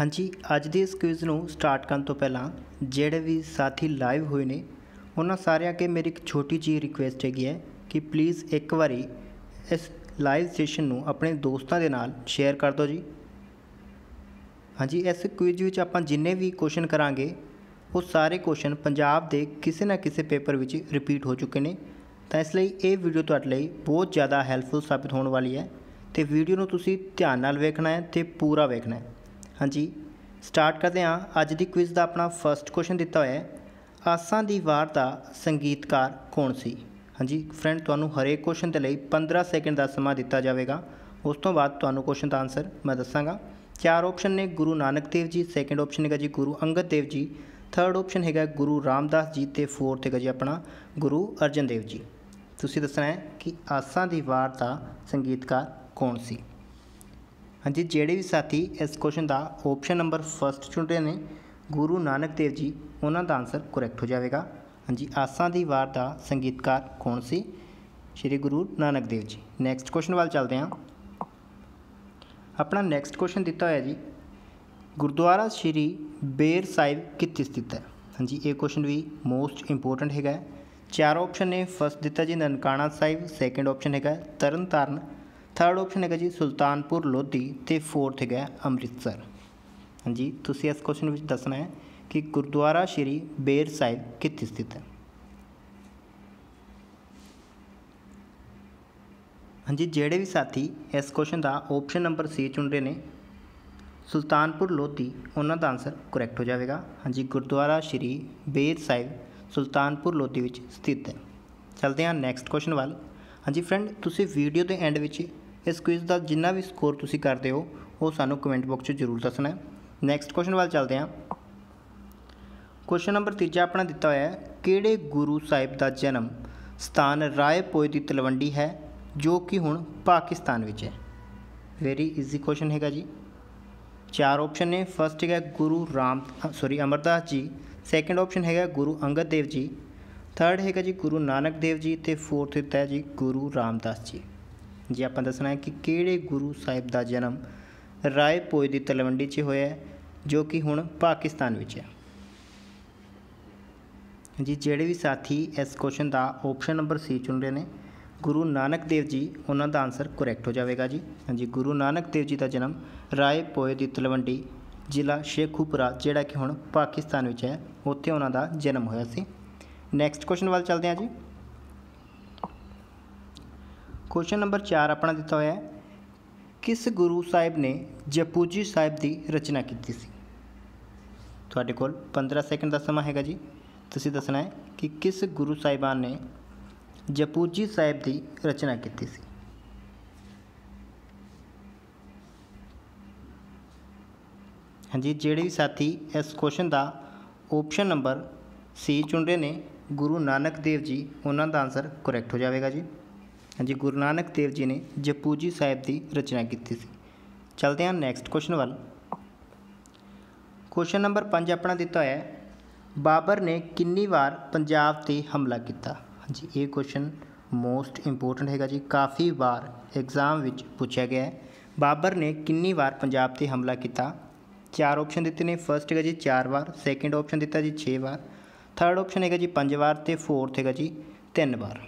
ਹਾਂਜੀ, ਅੱਜ ਦੇ ਇਸ ਕੁਇਜ਼ ਨੂੰ ਸਟਾਰਟ ਕਰਨ ਤੋਂ ਪਹਿਲਾਂ ਜਿਹੜੇ ਵੀ ਸਾਥੀ ਲਾਈਵ ਹੋਏ ਨੇ, ਉਹਨਾਂ ਸਾਰਿਆਂ ਕੇ ਮੇਰੀ ਇੱਕ ਛੋਟੀ ਜਿਹੀ ਰਿਕੁਐਸਟ ਹੈਗੀ ਹੈ ਕਿ ਪਲੀਜ਼ ਇੱਕ ਵਾਰੀ ਇਸ ਲਾਈਵ ਸੈਸ਼ਨ ਨੂੰ ਆਪਣੇ ਦੋਸਤਾਂ ਦੇ ਨਾਲ ਸ਼ੇਅਰ ਕਰ ਦਿਓ ਜੀ। ਹਾਂਜੀ, ਇਸ ਕੁਇਜ਼ ਵਿੱਚ ਆਪਾਂ ਜਿੰਨੇ ਵੀ ਕੁਐਸਚਨ ਕਰਾਂਗੇ, ਉਹ ਸਾਰੇ ਕੁਐਸਚਨ ਪੰਜਾਬ ਦੇ ਕਿਸੇ ਨਾ ਕਿਸੇ ਪੇਪਰ ਵਿੱਚ ਰਿਪੀਟ ਹੋ ਚੁੱਕੇ ਨੇ। ਤਾਂ ਇਸ ਲਈ ਇਹ ਵੀਡੀਓ ਤੁਹਾਡੇ ਲਈ ਬਹੁਤ ਜ਼ਿਆਦਾ ਹੈਲਪਫੁਲ ਸਾਬਿਤ ਹੋਣ ਵਾਲੀ ਹੈ ਤੇ ਵੀਡੀਓ ਨੂੰ ਤੁਸੀਂ ਧਿਆਨ ਨਾਲ ਵੇਖਣਾ ਹੈ ਤੇ ਪੂਰਾ ਵੇਖਣਾ ਹੈ। ਹਾਂਜੀ। ਸਟਾਰਟ ਕਰਦੇ ਹਾਂ। ਅੱਜ ਦੀ ਕੁਇਜ਼ ਦਾ ਆਪਣਾ ਫਰਸਟ ਕੁਐਸਚਨ ਦਿੱਤਾ ਹੋਇਆ ਹੈ। ਆਸਾਂ ਦੀ ਵਾਰ ਦਾ ਸੰਗੀਤਕਾਰ ਕੌਣ ਸੀ? ਹਾਂਜੀ ਫਰੈਂਡ ਤੁਹਾਨੂੰ ਹਰੇਕ ਕੁਐਸਚਨ ਦੇ ਲਈ 15 ਸੈਕਿੰਡ ਦਾ ਸਮਾਂ ਦਿੱਤਾ ਜਾਵੇਗਾ। ਉਸ ਤੋਂ ਬਾਅਦ ਤੁਹਾਨੂੰ ਕੁਐਸਚਨ ਦਾ ਆਨਸਰ ਮੈਂ ਦੱਸਾਂਗਾ। ਚਾਰ ਆਪਸ਼ਨ ਨੇ ਗੁਰੂ ਨਾਨਕ ਦੇਵ ਜੀ ਸੈਕੰਡ ਆਪਸ਼ਨ ਹੈਗਾ ਜੀ ਗੁਰੂ ਅੰਗਦ ਦੇਵ ਜੀ ਥਰਡ ਆਪਸ਼ਨ ਹੈਗਾ ਗੁਰੂ ਰਾਮਦਾਸ ਜੀ ਤੇ ਫੋਰਥ ਹੈਗਾ ਜੀ ਆਪਣਾ ਗੁਰੂ ਅਰਜਨ ਦੇਵ ਜੀ। ਤੁਸੀਂ ਦੱਸਣਾ ਹੈ ਕਿ ਆਸਾਂ ਦੀ ਵਾਰ ਦਾ ਸੰਗੀਤਕਾਰ ਕੌਣ ਸੀ? ਹਾਂਜੀ, ਜਿਹੜੇ ਵੀ ਸਾਥੀ ਇਸ ਕੁਐਸਚਨ ਦਾ ਆਪਸ਼ਨ ਨੰਬਰ ਫਸਟ ਚੁਣ ਰਹੇ ਨੇ, ਗੁਰੂ ਨਾਨਕ ਦੇਵ ਜੀ, ਉਹਨਾਂ ਦਾ ਆਨਸਰ ਕਰੈਕਟ ਹੋ ਜਾਵੇਗਾ। ਹਾਂਜੀ, ਆਸਾਂ ਦੀ ਵਾਰ ਦਾ ਸੰਗੀਤਕਾਰ ਕੌਣ ਸੀ? ਸ਼੍ਰੀ ਗੁਰੂ ਨਾਨਕ ਦੇਵ ਜੀ। ਨੈਕਸਟ ਕੁਐਸਚਨ ਵੱਲ ਚੱਲਦੇ ਹਾਂ। ਆਪਣਾ ਨੈਕਸਟ ਕੁਐਸਚਨ ਦਿੱਤਾ ਹੋਇਆ ਜੀ। ਗੁਰਦੁਆਰਾ ਸ਼੍ਰੀ ਬੇਰ ਸਾਹਿਬ ਕਿੱਥੇ ਸਥਿਤ ਹੈ? ਹਾਂਜੀ, ਇਹ ਕੁਐਸਚਨ ਵੀ ਮੋਸਟ ਇੰਪੋਰਟੈਂਟ ਹੈਗਾ ਚਾਰ ਆਪਸ਼ਨ ਨੇ। ਫਸਟ ਦਿੱਤਾ ਜੀ ਨਨਕਾਣਾ ਸਾਹਿਬ ਸੈਕੰਡ ਆਪਸ਼ਨ ਹੈਗਾ ਤਰਨਤਾਰਨ ਥਰਡ ਆਪਸ਼ਨ ਹੈਗਾ ਜੀ ਸੁਲਤਾਨਪੁਰ ਲੋਧੀ ਤੇ ਫੋਰਥ ਹੈਗਾ ਅੰਮ੍ਰਿਤਸਰ। ਹਾਂਜੀ, ਤੁਸੀਂ ਇਸ ਕੁਐਸਚਨ ਵਿੱਚ ਦੱਸਣਾ ਹੈ ਕਿ ਗੁਰਦੁਆਰਾ ਸ਼੍ਰੀ ਬੇਰ ਸਾਹਿਬ ਕਿੱਥੇ ਸਥਿਤ ਹੈ? ਹਾਂਜੀ, ਜਿਹੜੇ ਵੀ ਸਾਥੀ ਇਸ ਕੁਐਸਚਨ ਦਾ ਆਪਸ਼ਨ ਨੰਬਰ ਸੀ ਚੁਣ ਰਹੇ ਨੇ, ਸੁਲਤਾਨਪੁਰ ਲੋਧੀ, ਉਹਨਾਂ ਦਾ ਆਨਸਰ ਕਰੈਕਟ ਹੋ ਜਾਵੇਗਾ। ਹਾਂਜੀ, ਗੁਰਦੁਆਰਾ ਸ਼੍ਰੀ ਬੇਰ ਸਾਹਿਬ ਸੁਲਤਾਨਪੁਰ ਲੋਧੀ ਵਿੱਚ ਸਥਿਤ ਹੈ। ਚਲਦੇ ਹਾਂ ਨੈਕਸਟ ਕੁਐਸਚਨ ਵੱਲ। ਹਾਂਜੀ ਫਰੈਂਡ ਤੁਸੀਂ ਵੀਡੀਓ ਦੇ ਐਂਡ ਵਿੱਚ ਇਸ ਕੁਇਜ਼ ਦਾ ਜਿੰਨਾ ਵੀ ਸਕੋਰ ਤੁਸੀਂ ਕਰਦੇ ਹੋ, ਉਹ ਸਾਨੂੰ ਕਮੈਂਟ ਬਾਕਸ 'ਚ ਜ਼ਰੂਰ ਦੱਸਣਾ ਨੈਕਸਟ ਕੁਐਸਚਨ ਵੱਲ ਚੱਲਦੇ ਹਾਂ। ਕੁਐਸਚਨ ਨੰਬਰ ਤੀਜਾ ਆਪਣਾ ਦਿੱਤਾ ਹੋਇਆ ਹੈ, ਕਿਹੜੇ ਗੁਰੂ ਸਾਹਿਬ ਦਾ ਜਨਮ ਸਥਾਨ ਰਾਏ ਪੋਏ ਦੀ ਤਲਵੰਡੀ ਹੈ, ਜੋ ਕਿ ਹੁਣ ਪਾਕਿਸਤਾਨ ਵਿੱਚ ਹੈ? ਵੈਰੀ ਈਜ਼ੀ ਕੁਐਸਚਨ ਹੈਗਾ ਜੀ। ਚਾਰ ਆਪਸ਼ਨ ਨੇ ਫਰਸਟ ਹੈਗਾ Guru Ram sorry Amardas ji. Second option ਹੈਗਾ ਗੁਰੂ ਅੰਗਦ ਦੇਵ ਜੀ। ਥਰਡ ਹੈਗਾ ਜੀ ਗੁਰੂ ਨਾਨਕ ਦੇਵ ਜੀ ਤੇ ਫੋਰਥ ਦਿੱਤਾ ਹੈ ਜੀ ਗੁਰੂ ਰਾਮਦਾਸ ਜੀ। ਜੀ ਆਪਾਂ ਦੱਸਣਾ ਹੈ ਕਿ ਕਿਹੜੇ ਗੁਰੂ ਸਾਹਿਬ ਦਾ ਜਨਮ ਰਾਏ ਪੋਏ ਦੀ ਤਲਵੰਡੀ 'ਚ ਹੋਇਆ ਜੋ ਕਿ ਹੁਣ ਪਾਕਿਸਤਾਨ ਵਿੱਚ ਹੈ। ਜੀ, ਜਿਹੜੇ ਵੀ ਸਾਥੀ ਇਸ ਕੁਐਸਚਨ ਦਾ ਆਪਸ਼ਨ ਨੰਬਰ ਸੀ ਚੁਣ ਰਹੇ ਨੇ, ਗੁਰੂ ਨਾਨਕ ਦੇਵ ਜੀ, ਉਹਨਾਂ ਦਾ ਆਨਸਰ ਕਰੈਕਟ ਹੋ ਜਾਵੇਗਾ ਜੀ। ਹਾਂਜੀ, ਗੁਰੂ ਨਾਨਕ ਦੇਵ ਜੀ ਦਾ ਜਨਮ ਰਾਏ ਪੋਏ ਦੀ ਤਲਵੰਡੀ, ਜ਼ਿਲ੍ਹਾ ਸ਼ੇਖੂਪੁਰਾ, ਜਿਹੜਾ ਕਿ ਹੁਣ ਪਾਕਿਸਤਾਨ ਵਿੱਚ ਹੈ, ਉੱਥੇ ਉਹਨਾਂ ਦਾ ਜਨਮ ਹੋਇਆ ਸੀ। ਨੈਕਸਟ ਕੁਐਸਚਨ ਵੱਲ ਚੱਲਦੇ ਹਾਂ ਜੀ। ਕੁਐਸਚਨ ਨੰਬਰ 4 ਆਪਣਾ ਦਿੱਤਾ ਹੋਇਆ ਹੈ। ਕਿਸ ਗੁਰੂ ਸਾਹਿਬ ਨੇ ਜਪੂਜੀ ਸਾਹਿਬ ਦੀ ਰਚਨਾ ਕੀਤੀ ਸੀ? ਤੁਹਾਡੇ ਕੋਲ 15 ਸੈਕਿੰਡ ਦਾ ਸਮਾਂ ਹੈਗਾ ਜੀ। ਤੁਸੀਂ ਦੱਸਣਾ ਹੈ ਕਿ ਕਿਸ ਗੁਰੂ ਸਾਹਿਬਾਨ ਨੇ ਜਪੂਜੀ ਸਾਹਿਬ ਦੀ ਰਚਨਾ ਕੀਤੀ ਸੀ? ਹਾਂਜੀ, ਜਿਹੜੇ ਵੀ ਸਾਥੀ ਇਸ ਕੁਐਸਚਨ ਦਾ ਆਪਸ਼ਨ ਨੰਬਰ ਸੀ ਚੁਣ ਰਹੇ ਨੇ, ਗੁਰੂ ਨਾਨਕ ਦੇਵ ਜੀ, ਉਹਨਾਂ ਦਾ ਆਨਸਰ ਕਰੈਕਟ ਹੋ ਜਾਵੇਗਾ ਜੀ। ਹਾਂਜੀ, ਗੁਰੂ ਨਾਨਕ ਦੇਵ ਜੀ ਨੇ ਜਪੂਜੀ ਸਾਹਿਬ ਦੀ ਰਚਨਾ ਕੀਤੀ ਸੀ। ਚਲਦੇ ਹਾਂ ਨੈਕਸਟ ਕੁਐਸਚਨ ਵੱਲ। ਕੁਐਸਚਨ ਨੰਬਰ 5 ਆਪਣਾ ਦਿੱਤਾ ਹੋਇਆ ਹੈ। ਬਾਬਰ ਨੇ ਕਿੰਨੀ ਵਾਰ ਪੰਜਾਬ ਤੇ ਹਮਲਾ ਕੀਤਾ? ਹਾਂਜੀ, ਇਹ ਕੁਐਸਚਨ ਮੋਸਟ ਇੰਪੋਰਟੈਂਟ ਹੈਗਾ ਜੀ। ਕਾਫੀ ਵਾਰ ਐਗਜ਼ਾਮ ਵਿੱਚ ਪੁੱਛਿਆ ਗਿਆ ਹੈ। ਬਾਬਰ ਨੇ ਕਿੰਨੀ ਵਾਰ ਪੰਜਾਬ ਤੇ ਹਮਲਾ ਕੀਤਾ? ਚਾਰ ਆਪਸ਼ਨ ਦਿੱਤੇ ਨੇ। ਫਰਸਟ ਹੈਗਾ ਜੀ 4 ਵਾਰ। ਸੈਕੰਡ ਆਪਸ਼ਨ ਦਿੱਤਾ ਜੀ 6 ਵਾਰ। ਥਰਡ ਆਪਸ਼ਨ ਹੈਗਾ ਜੀ 5 ਵਾਰ। ਤੇ ਫੋਰਥ ਹੈਗਾ ਜੀ 3 ਵਾਰ।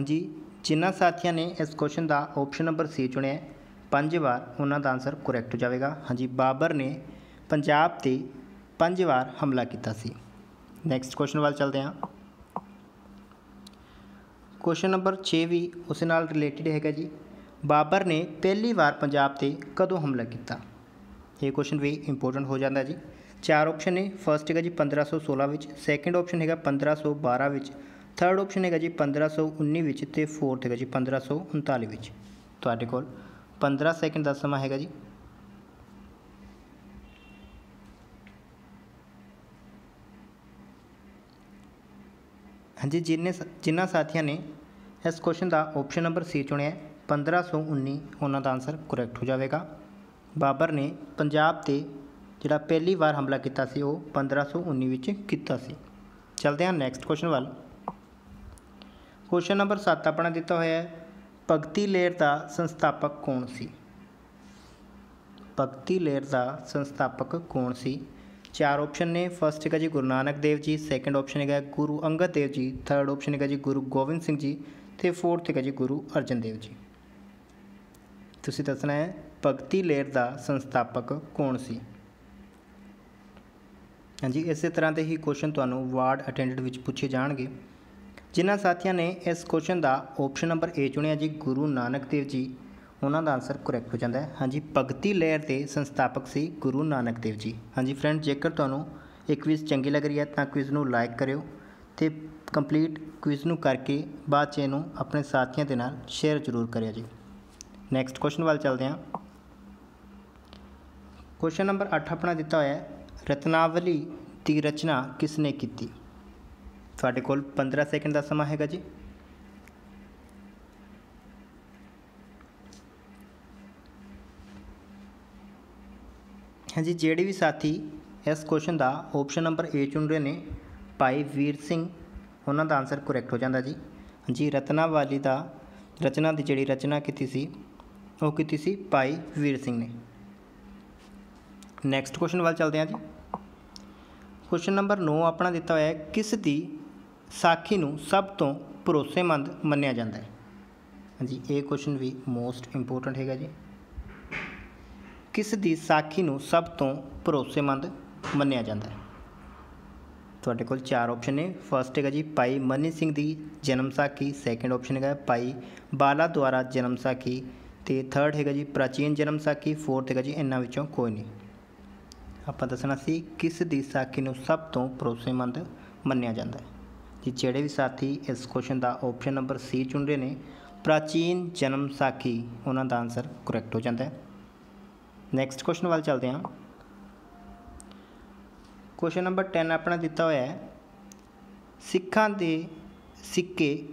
ਹਾਂਜੀ, ਜਿਨ੍ਹਾਂ ਸਾਥੀਆਂ ਨੇ ਇਸ ਕੁਐਸਚਨ ਦਾ ਆਪਸ਼ਨ ਨੰਬਰ ਸੀ ਚੁਣਿਆ ਪੰਜ ਵਾਰ ਉਹਨਾਂ ਦਾ ਆਨਸਰ ਕਰੈਕਟ ਹੋ ਜਾਵੇਗਾ। ਹਾਂਜੀ, ਬਾਬਰ ਨੇ ਪੰਜਾਬ ਤੇ ਪੰਜ ਵਾਰ ਹਮਲਾ ਕੀਤਾ ਸੀ। ਨੈਕਸਟ ਕੁਐਸਚਨ ਵੱਲ ਚੱਲਦੇ ਹਾਂ। ਕੁਐਸਚਨ ਨੰਬਰ 6 ਵੀ ਉਸ ਨਾਲ ਰਿਲੇਟਡ ਹੈਗਾ ਜੀ। ਬਾਬਰ ਨੇ ਪਹਿਲੀ ਵਾਰ ਪੰਜਾਬ ਤੇ ਕਦੋਂ ਹਮਲਾ ਕੀਤਾ? ਇਹ ਕੁਐਸਚਨ ਵੀ ਇੰਪੋਰਟੈਂਟ ਹੋ ਜਾਂਦਾ ਜੀ। ਚਾਰ ਆਪਸ਼ਨ ਨੇ। ਫਰਸਟ ਹੈਗਾ ਜੀ 1516 ਵਿੱਚ। ਸੈਕੰਡ ਆਪਸ਼ਨ ਹੈਗਾ 1512 ਵਿੱਚ। ਥਰਡ ਆਪਸ਼ਨ ਹੈਗਾ ਜੀ 1519 ਵਿੱਚ ਤੇ ਫੋਰਥ ਹੈਗਾ ਜੀ 1539 ਵਿੱਚ। ਤੁਹਾਡੇ ਕੋਲ 15 ਸੈਕਿੰਡ ਦਾ ਸਮਾਂ ਹੈਗਾ ਜੀ। ਹਾਂਜੀ, ਜਿੰਨੇ ਜਿਨ੍ਹਾਂ ਸਾਥੀਆਂ ਨੇ ਇਸ ਕੁਐਸਚਨ ਦਾ ਆਪਸ਼ਨ ਨੰਬਰ ਸੀ ਚੁਣਿਆ 1519 ਉਹਨਾਂ ਦਾ ਆਨਸਰ ਕਰੈਕਟ ਹੋ ਜਾਵੇਗਾ। ਬਾਬਰ ਨੇ ਪੰਜਾਬ ਤੇ ਜਿਹੜਾ ਪਹਿਲੀ ਵਾਰ ਹਮਲਾ ਕੀਤਾ ਸੀ, ਉਹ 1519 ਵਿੱਚ ਕੀਤਾ ਸੀ। ਚਲਦੇ ਹਾਂ ਨੈਕਸਟ ਕੁਐਸਚਨ ਵੱਲ। ਕੁਐਸਚਨ ਨੰਬਰ 7 ਆਪਣਾ ਦਿੱਤਾ ਹੋਇਆ ਹੈ। ਭਗਤੀ ਲਹਿਰ ਦਾ ਸੰਸਥਾਪਕ ਕੌਣ ਸੀ? ਭਗਤੀ ਲਹਿਰ ਦਾ ਸੰਸਥਾਪਕ ਕੌਣ ਸੀ? ਚਾਰ ਆਪਸ਼ਨ ਨੇ। ਫਸਟ ਹੈਗਾ ਜੀ ਗੁਰੂ ਨਾਨਕ ਦੇਵ ਜੀ। ਸੈਕੰਡ ਆਪਸ਼ਨ ਹੈਗਾ ਗੁਰੂ ਅੰਗਦ ਦੇਵ ਜੀ। ਥਰਡ ਆਪਸ਼ਨ ਹੈਗਾ ਜੀ ਗੁਰੂ ਗੋਬਿੰਦ ਸਿੰਘ ਜੀ। ਤੇ ਫੋਰਥ ਹੈਗਾ ਜੀ ਗੁਰੂ ਅਰਜਨ ਦੇਵ ਜੀ। ਤੁਸੀਂ ਦੱਸਣਾ ਹੈ, ਭਗਤੀ ਲਹਿਰ ਦਾ ਸੰਸਥਾਪਕ ਕੌਣ ਸੀ? ਹਾਂਜੀ, ਇਸੇ ਤਰ੍ਹਾਂ ਦੇ ਹੀ ਕੁਐਸਚਨ ਤੁਹਾਨੂੰ ਵਾਰਡ ਅਟੈਂਡੈਂਟ ਵਿੱਚ ਪੁੱਛੇ ਜਾਣਗੇ। ਜਿਨ੍ਹਾਂ ਸਾਥੀਆਂ ਨੇ ਇਸ ਕੁਐਸਚਨ ਦਾ ਆਪਸ਼ਨ ਨੰਬਰ ਏ ਚੁਣਿਆ ਜੀ, ਗੁਰੂ ਨਾਨਕ ਦੇਵ ਜੀ। ਉਹਨਾਂ ਦਾ ਆਨਸਰ ਕਰੈਕਟ ਹੋ ਜਾਂਦਾ ਹੈ। ਹਾਂਜੀ, ਭਗਤੀ ਲਹਿਰ ਦੇ ਸੰਸਥਾਪਕ ਸੀ ਗੁਰੂ ਨਾਨਕ ਦੇਵ ਜੀ। ਹਾਂਜੀ ਫਰੈਂਡ ਜੇਕਰ ਤੁਹਾਨੂੰ ਇਹ ਕੁਇਜ਼ ਚੰਗੀ ਲੱਗ ਰਹੀ ਹੈ, ਤਾਂ ਕੁਇਜ਼ ਨੂੰ ਲਾਈਕ ਕਰਿਓ ਤੇ ਕੰਪਲੀਟ ਕੁਇਜ਼ ਨੂੰ ਕਰਕੇ ਬਾਅਦ 'ਚ ਇਹਨੂੰ ਆਪਣੇ ਸਾਥੀਆਂ ਦੇ ਨਾਲ ਸ਼ੇਅਰ ਜ਼ਰੂਰ ਕਰਿਓ ਜੀ। ਨੈਕਸਟ ਕੁਐਸਚਨ ਵੱਲ ਚੱਲਦੇ ਹਾਂ। ਕੁਐਸਚਨ ਨੰਬਰ 8 ਆਪਣਾ ਦਿੱਤਾ ਹੋਇਆ ਹੈ। ਰਤਨਾਵਲੀ ਦੀ ਰਚਨਾ ਕਿਸ ਨੇ ਕੀਤੀ? ਤੁਹਾਡੇ ਕੋਲ 15 ਸੈਕਿੰਡ ਦਾ ਸਮਾਂ ਹੈਗਾ ਜੀ। ਹਾਂਜੀ, ਜਿਹੜੇ ਵੀ ਸਾਥੀ ਇਸ ਕੁਐਸਚਨ ਦਾ ਆਪਸ਼ਨ ਨੰਬਰ ਏ ਚੁਣ ਰਹੇ ਨੇ, ਭਾਈ ਵੀਰ ਸਿੰਘ, ਉਹਨਾਂ ਦਾ ਆਨਸਰ ਕਰੈਕਟ ਹੋ ਜਾਂਦਾ ਜੀ। ਹਾਂਜੀ ਰਤਨਾਵਾਲੀ ਦਾ ਰਚਨਾ ਦੀ ਜਿਹੜੀ ਰਚਨਾ ਕੀਤੀ ਸੀ, ਉਹ ਕੀਤੀ ਸੀ ਭਾਈ ਵੀਰ ਸਿੰਘ ਨੇ। ਨੈਕਸਟ ਕੁਐਸਚਨ ਵੱਲ ਚੱਲਦੇ ਹਾਂ ਜੀ। ਕੁਐਸਚਨ ਨੰਬਰ 9 ਆਪਣਾ ਦਿੱਤਾ ਹੋਇਆ ਹੈ, ਕਿਸ ਦੀ ਸਾਖੀ ਨੂੰ ਸਭ ਤੋਂ ਭਰੋਸੇਮੰਦ ਮੰਨਿਆ ਜਾਂਦਾ ਹੈ। ਹਾਂਜੀ, ਇਹ ਕੁਐਸਚਨ ਵੀ ਮੋਸਟ ਇੰਪੋਰਟੈਂਟ ਹੈਗਾ ਜੀ। ਕਿਸ ਦੀ ਸਾਖੀ ਨੂੰ ਸਭ ਤੋਂ ਭਰੋਸੇਮੰਦ ਮੰਨਿਆ ਜਾਂਦਾ ਹੈ? ਤੁਹਾਡੇ ਕੋਲ ਚਾਰ ਆਪਸ਼ਨ ਨੇ। ਫਰਸਟ ਹੈਗਾ ਜੀ, ਭਾਈ ਮਨੀ ਸਿੰਘ ਦੀ ਜਨਮ ਸਾਖੀ। ਸੈਕੰਡ ਆਪਸ਼ਨ ਹੈਗਾ ਭਾਈ ਬਾਲਾ ਦੁਆਰਾ ਜਨਮ ਸਾਖੀ। ਤੇ ਥਰਡ ਹੈਗਾ ਜੀ, ਪ੍ਰਾਚੀਨ ਜਨਮ ਸਾਖੀ। ਫੋਰਥ ਹੈਗਾ ਜੀ, ਇਹਨਾਂ ਵਿੱਚੋਂ ਕੋਈ ਨਹੀਂ। ਆਪਾਂ ਦੱਸਣਾ ਸੀ ਕਿਸ ਦੀ ਸਾਖੀ ਨੂੰ ਸਭ ਤੋਂ ਭਰੋਸੇਮੰਦ ਮੰਨਿਆ ਜਾਂਦਾ ਹੈ? ਜੀ ਜਿਹੜੇ ਵੀ ਸਾਥੀ ਇਸ ਕੁਐਸਚਨ ਦਾ ਆਪਸ਼ਨ ਨੰਬਰ ਸੀ ਚੁਣ ਰਹੇ ਨੇ, ਪ੍ਰਾਚੀਨ ਜਨਮ ਸਾਖੀ, ਉਹਨਾਂ ਦਾ ਆਨਸਰ ਕਰੈਕਟ ਹੋ ਜਾਂਦਾ ਹੈ। ਨੈਕਸਟ ਕੁਐਸਚਨ ਵੱਲ ਚੱਲਦੇ ਹਾਂ। ਕੁਐਸਚਨ ਨੰਬਰ 10 ਆਪਣਾ ਦਿੱਤਾ ਹੋਇਆ ਹੈ। ਸਿੱਖਾਂ ਦੇ ਸਿੱਕੇ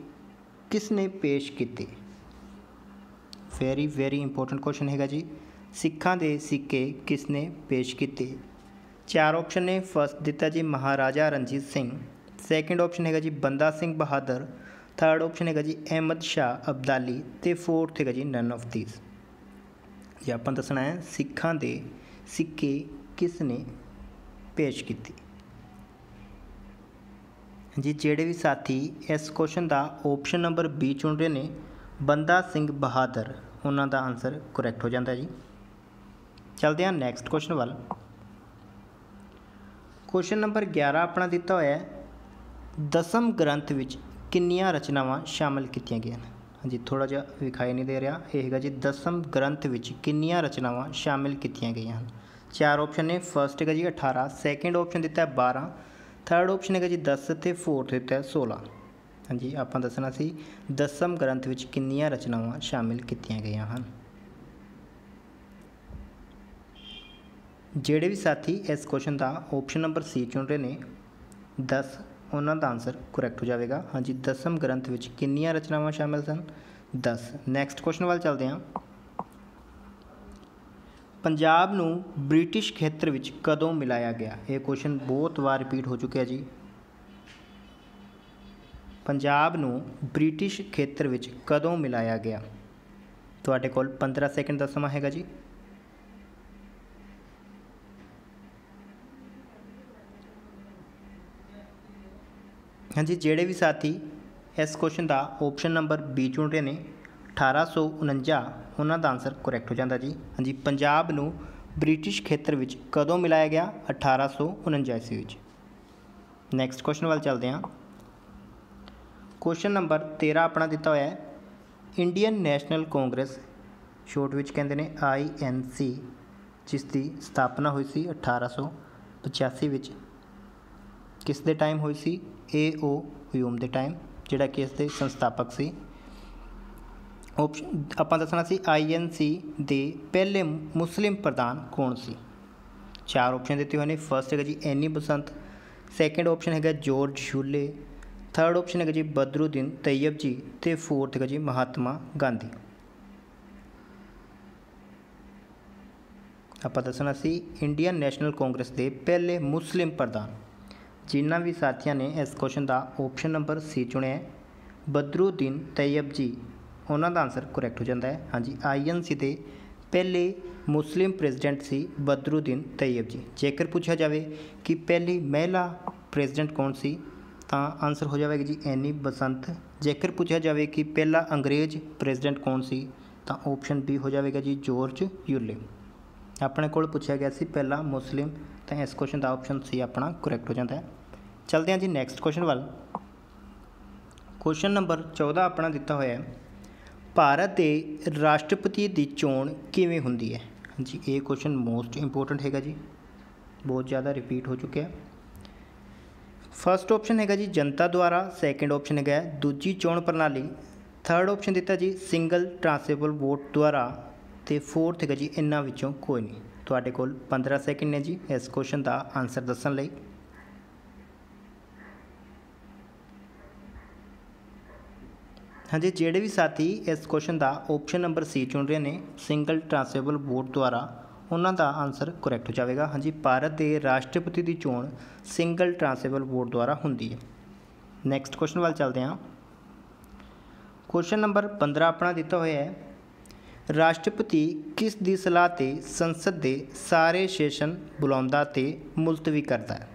ਕਿਸ ਨੇ ਪੇਸ਼ ਕੀਤੇ? ਵੈਰੀ ਵੈਰੀ ਇੰਪੋਰਟੈਂਟ ਕੁਐਸਚਨ ਹੈਗਾ ਜੀ। ਸਿੱਖਾਂ ਦੇ ਸਿੱਕੇ ਕਿਸ ਨੇ ਪੇਸ਼ ਕੀਤੇ? ਚਾਰ ਆਪਸ਼ਨ ਨੇ। ਫਸਟ ਦਿੱਤਾ ਜੀ ਮਹਾਰਾਜਾ ਰਣਜੀਤ ਸਿੰਘ। ਸੈਕੰਡ ਆਪਸ਼ਨ ਹੈਗਾ ਜੀ ਬੰਦਾ ਸਿੰਘ ਬਹਾਦਰ ਥਰਡ ਆਪਸ਼ਨ ਹੈਗਾ ਜੀ ਅਹਿਮਦ ਸ਼ਾਹ ਅਬਦਾਲੀ ਤੇ ਫੋਰਥ ਹੈਗਾ ਜੀ ਨਨ ਆਫ ਥੀਸ ਜੇ ਆਪਾਂ ਦੱਸਣਾ ਹੈ ਸਿੱਖਾਂ ਦੇ ਸਿੱਕੇ ਕਿਸ ਨੇ ਪੇਸ਼ ਕੀਤੀ? ਜੀ ਜਿਹੜੇ ਵੀ ਸਾਥੀ ਇਸ ਕੁਐਸਚਨ ਦਾ ਆਪਸ਼ਨ ਨੰਬਰ ਬੀ ਚੁਣ ਰਹੇ ਨੇ, ਬੰਦਾ ਸਿੰਘ ਬਹਾਦਰ, ਉਹਨਾਂ ਦਾ ਆਨਸਰ ਕਰੈਕਟ ਹੋ ਜਾਂਦਾ ਜੀ। ਚਲਦੇ ਹਾਂ ਨੈਕਸਟ ਕੁਐਸਚਨ ਵੱਲ। ਕੁਐਸਚਨ ਨੰਬਰ 11 ਆਪਣਾ ਦਿੱਤਾ ਹੋਇਆ ਹੈ। ਦਸਮ ਗ੍ਰੰਥ ਵਿੱਚ ਕਿੰਨੀਆਂ ਰਚਨਾਵਾਂ ਸ਼ਾਮਲ ਕੀਤੀਆਂ ਗਈਆਂ ਹਨ ਹਾਂਜੀ, ਥੋੜ੍ਹਾ ਜਿਹਾ ਵਿਖਾਈ ਨਹੀਂ ਦੇ ਰਿਹਾ। ਇਹ ਹੈਗਾ ਜੀ, ਦਸਮ ਗ੍ਰੰਥ ਵਿੱਚ ਕਿੰਨੀਆਂ ਰਚਨਾਵਾਂ ਸ਼ਾਮਿਲ ਕੀਤੀਆਂ ਗਈਆਂ ਹਨ? ਚਾਰ ਆਪਸ਼ਨ ਨੇ ਫਰਸਟ ਹੈਗਾ ਜੀ 18 ਸੈਕੰਡ ਆਪਸ਼ਨ ਦਿੱਤਾ ਹੈ 12 ਥਰਡ ਆਪਸ਼ਨ ਹੈਗਾ ਜੀ 10 ਤੇ ਫੋਰਥ ਦਿੱਤਾ ਹੈ 16 ਹਾਂਜੀ, ਆਪਾਂ ਦੱਸਣਾ ਸੀ, ਦਸਮ ਗ੍ਰੰਥ ਵਿੱਚ ਕਿੰਨੀਆਂ ਰਚਨਾਵਾਂ ਸ਼ਾਮਿਲ ਕੀਤੀਆਂ ਗਈਆਂ ਹਨ? ਜਿਹੜੇ ਵੀ ਸਾਥੀ ਇਸ ਕੁਐਸਚਨ ਦਾ ਆਪਸ਼ਨ ਨੰਬਰ ਸੀ ਚੁਣ ਰਹੇ ਨੇ 10 ਉਹਨਾਂ ਦਾ ਆਨਸਰ ਕਰੈਕਟ ਹੋ ਜਾਵੇਗਾ। ਹਾਂਜੀ, ਦਸਮ ਗ੍ਰੰਥ ਵਿੱਚ ਕਿੰਨੀਆਂ ਰਚਨਾਵਾਂ ਸ਼ਾਮਿਲ ਸਨ? 10 ਨੈਕਸਟ ਕੁਐਸਚਨ ਵੱਲ ਚੱਲਦੇ ਹਾਂ। ਪੰਜਾਬ ਨੂੰ ਬ੍ਰਿਟਿਸ਼ ਖੇਤਰ ਵਿੱਚ ਕਦੋਂ ਮਿਲਾਇਆ ਗਿਆ? ਇਹ ਕੁਐਸਚਨ ਬਹੁਤ ਵਾਰ ਰਿਪੀਟ ਹੋ ਚੁੱਕਿਆ ਜੀ। ਪੰਜਾਬ ਨੂੰ ਬ੍ਰਿਟਿਸ਼ ਖੇਤਰ ਵਿੱਚ ਕਦੋਂ ਮਿਲਾਇਆ ਗਿਆ? ਤੁਹਾਡੇ ਕੋਲ 15 ਸੈਕਿੰਡ ਦਾ ਸਮਾਂ ਹੈਗਾ ਜੀ। ਹਾਂਜੀ, ਜਿਹੜੇ ਵੀ ਸਾਥੀ ਇਸ ਕੁਐਸਚਨ ਦਾ ਆਪਸ਼ਨ ਨੰਬਰ ਬੀ ਚੁਣ ਰਹੇ ਨੇ 1849 ਉਹਨਾਂ ਦਾ ਆਨਸਰ ਕਰੈਕਟ ਹੋ ਜਾਂਦਾ ਜੀ। ਹਾਂਜੀ, ਪੰਜਾਬ ਨੂੰ ਬ੍ਰਿਟਿਸ਼ ਖੇਤਰ ਵਿੱਚ ਕਦੋਂ ਮਿਲਾਇਆ ਗਿਆ? 1849 ਈਸਵੀ ਵਿੱਚ। ਨੈਕਸਟ ਕੁਐਸਚਨ ਵੱਲ ਚੱਲਦੇ ਹਾਂ। ਕੁਐਸਚਨ ਨੰਬਰ 13 ਆਪਣਾ ਦਿੱਤਾ ਹੋਇਆ ਹੈ। ਇੰਡੀਅਨ ਨੈਸ਼ਨਲ ਕਾਂਗਰਸ ਸ਼ੋਰਟ ਵਿੱਚ ਕਹਿੰਦੇ ਨੇ ਆਈ ਐਨ ਸੀ ਜਿਸ ਦੀ ਸਥਾਪਨਾ ਹੋਈ ਸੀ 1885 ਵਿੱਚ। ਕਿਸ ਦੇ ਟਾਈਮ ਹੋਈ ਸੀ? ਏ ਓ ਹਿਊਮ ਦੇ ਟਾਈਮ ਜਿਹੜਾ ਕਿ ਇਸ ਦੇ ਸੰਸਥਾਪਕ ਸੀ। ਆਪਸ਼ਨ ਆਪਾਂ ਦੱਸਣਾ ਸੀ ਆਈ ਐਨ ਸੀ ਦੇ ਪਹਿਲੇ ਮੁਸਲਿਮ ਪ੍ਰਧਾਨ ਕੌਣ ਸੀ? ਚਾਰ ਆਪਸ਼ਨ ਦਿੱਤੇ ਹੋਏ ਨੇ। ਫਰਸਟ ਹੈਗਾ ਜੀ ਐਨੀ ਬਸੰਤ। ਸੈਕੰਡ ਆਪਸ਼ਨ ਹੈਗਾ ਜਾਰਜ ਸ਼ੂਲੇ ਥਰਡ ਆਪਸ਼ਨ ਹੈਗਾ ਜੀ ਬਦਰੁਦੀਨ ਤੈਯਬ ਜੀ। ਤੇ ਫੋਰਥ ਹੈਗਾ ਜੀ ਮਹਾਤਮਾ ਗਾਂਧੀ। ਆਪਾਂ ਦੱਸਣਾ ਸੀ ਇੰਡੀਅਨ ਨੈਸ਼ਨਲ ਕਾਂਗਰਸ ਦੇ ਪਹਿਲੇ ਮੁਸਲਿਮ ਪ੍ਰਧਾਨ। ਜਿਨ੍ਹਾਂ ਵੀ ਸਾਥੀਆਂ ਨੇ ਇਸ ਕੁਐਸਚਨ ਦਾ ਆਪਸ਼ਨ ਨੰਬਰ ਸੀ ਚੁਣਿਆ ਹੈ, ਬਦਰੁਦੀਨ ਤੈਯਬ ਜੀ, ਉਹਨਾਂ ਦਾ ਆਨਸਰ ਕਰੈਕਟ ਹੋ ਜਾਂਦਾ ਹੈ। ਹਾਂਜੀ ਆਈਐਨਸੀ ਦੇ ਪਹਿਲੇ ਮੁਸਲਿਮ ਪ੍ਰੈਜ਼ੀਡੈਂਟ ਸੀ ਬਦਰੁਦੀਨ ਤੈਯਬ ਜੀ। ਜੇਕਰ ਪੁੱਛਿਆ ਜਾਵੇ ਕਿ ਪਹਿਲੀ ਮਹਿਲਾ ਪ੍ਰੈਜ਼ੀਡੈਂਟ ਕੌਣ ਸੀ, ਤਾਂ ਆਨਸਰ ਹੋ ਜਾਵੇਗਾ ਜੀ ਐਨੀ ਬਸੰਤ। ਜੇਕਰ ਪੁੱਛਿਆ ਜਾਵੇ ਕਿ ਪਹਿਲਾ ਅੰਗਰੇਜ਼ ਪ੍ਰੈਜ਼ੀਡੈਂਟ ਕੌਣ ਸੀ, ਤਾਂ ਆਪਸ਼ਨ ਬੀ ਹੋ ਜਾਵੇਗਾ ਜੀ ਜਾਰਜ ਯੂਲੇ ਆਪਣੇ ਕੋਲ ਪੁੱਛਿਆ ਗਿਆ ਸੀ ਪਹਿਲਾ ਮੁਸਲਿਮ, ਤਾਂ ਇਸ ਕੁਐਸਚਨ ਦਾ ਆਪਸ਼ਨ ਸੀ ਆਪਣਾ ਕਰੈਕਟ ਹੋ ਜਾਂਦਾ ਹੈ। ਚਲਦੇ ਹਾਂ ਜੀ ਨੈਕਸਟ ਕੁਐਸਚਨ ਵੱਲ। ਕੁਐਸਚਨ ਨੰਬਰ 14 ਆਪਣਾ ਦਿੱਤਾ ਹੋਇਆ ਹੈ। ਭਾਰਤ ਦੇ ਰਾਸ਼ਟਰਪਤੀ ਦੀ ਚੋਣ ਕਿਵੇਂ ਹੁੰਦੀ ਹੈ? ਜੀ ਇਹ ਕੁਐਸਚਨ ਮੋਸਟ ਇੰਪੋਰਟੈਂਟ ਹੈਗਾ ਜੀ। ਬਹੁਤ ਜ਼ਿਆਦਾ ਰਿਪੀਟ ਹੋ ਚੁੱਕਿਆ ਫਰਸਟ ਆਪਸ਼ਨ ਹੈਗਾ ਜੀ ਜਨਤਾ ਦੁਆਰਾ ਸੈਕੰਡ ਆਪਸ਼ਨ ਹੈਗਾ ਦੂਜੀ ਚੋਣ ਪ੍ਰਣਾਲੀ ਥਰਡ ਆਪਸ਼ਨ ਦਿੱਤਾ ਜੀ ਸਿੰਗਲ ਟ੍ਰਾਂਸਫਰੇਬਲ ਵੋਟ ਦੁਆਰਾ ਤੇ ਫੋਰਥ ਹੈਗਾ ਜੀ ਇਹਨਾਂ ਵਿੱਚੋਂ ਕੋਈ ਨਹੀਂ। ਤੁਹਾਡੇ ਕੋਲ 15 ਸੈਕਿੰਡ ਨੇ ਜੀ ਇਸ ਕੁਐਸਚਨ ਦਾ ਆਨਸਰ ਦੱਸਣ ਲਈ। ਹਾਂਜੀ, ਜਿਹੜੇ ਵੀ ਸਾਥੀ ਇਸ ਕੁਐਸਚਨ ਦਾ ਆਪਸ਼ਨ ਨੰਬਰ ਸੀ ਚੁਣ ਰਹੇ ਨੇ ਸਿੰਗਲ ਟ੍ਰਾਂਸਫਰੇਬਲ ਵੋਟ ਦੁਆਰਾ, ਉਹਨਾਂ ਦਾ ਆਨਸਰ ਕਰੈਕਟ ਹੋ ਜਾਵੇਗਾ। ਹਾਂਜੀ, ਭਾਰਤ ਦੇ ਰਾਸ਼ਟਰਪਤੀ ਦੀ ਚੋਣ ਸਿੰਗਲ ਟ੍ਰਾਂਸਫਰੇਬਲ ਵੋਟ ਦੁਆਰਾ ਹੁੰਦੀ ਹੈ। ਨੈਕਸਟ ਕੁਐਸਚਨ ਵੱਲ ਚੱਲਦੇ ਹਾਂ। ਕੁਐਸਚਨ ਨੰਬਰ 15 ਆਪਣਾ ਦਿੱਤਾ ਹੋਇਆ ਹੈ। ਰਾਸ਼ਟਰਪਤੀ ਕਿਸ ਦੀ ਸਲਾਹ ਤੇ ਸੰਸਦ ਦੇ ਸਾਰੇ ਸੈਸ਼ਨ ਬੁਲਾਉਂਦਾ ਤੇ ਮੁਲਤਵੀ ਕਰਦਾ ਹੈ?